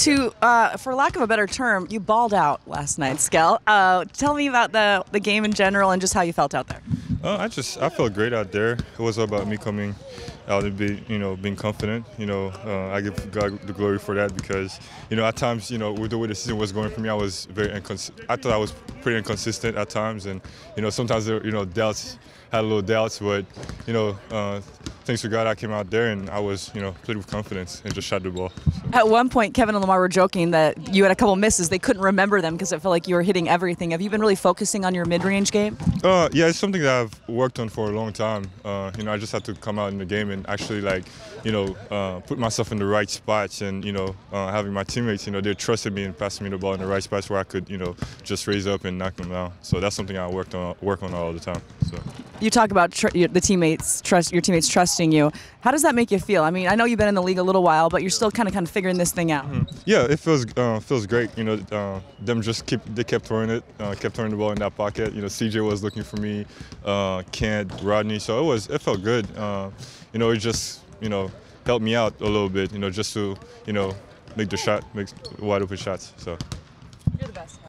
to, uh, for lack of a better term, you balled out last night, Skal. Uh, tell me about the the game in general and just how you felt out there. Uh, I just I felt great out there. It was about me coming out and be you know being confident. You know uh, I give God the glory for that because you know at times you know with the way the season was going for me, I was very I thought I was pretty inconsistent at times, and you know sometimes there you know doubts had a little doubts, but you know uh, thanks to God I came out there and I was you know played with confidence and just shot the ball. So. At one point, Kevin and Lamar were joking that you had a couple misses. They couldn't remember them because it felt like you were hitting everything. Have you been really focusing on your mid-range game? Uh, yeah, it's something that I've worked on for a long time. Uh, you know, I just had to come out in the game and actually like, you know, uh, put myself in the right spots and you know, uh, having my teammates, you know, they trusted me and passing me the ball in the right spots where I could, you know, just raise up and knock them down. So that's something I worked on, work on all the time. So. You talk about tr- your, the teammates trust your teammates trusting you. How does that make you feel? I mean, I know you've been in the league a little while, but you're still kind of kind of figuring this thing out. Yeah, it feels uh, feels great. You know, uh, them just keep they kept throwing it, uh, kept throwing the ball in that pocket. You know, CJ was looking for me, uh, Kent, Rodney. So it was it felt good. Uh, you know, it just you know helped me out a little bit. You know, just to you know make the shot, make wide open shots. So. You're the best.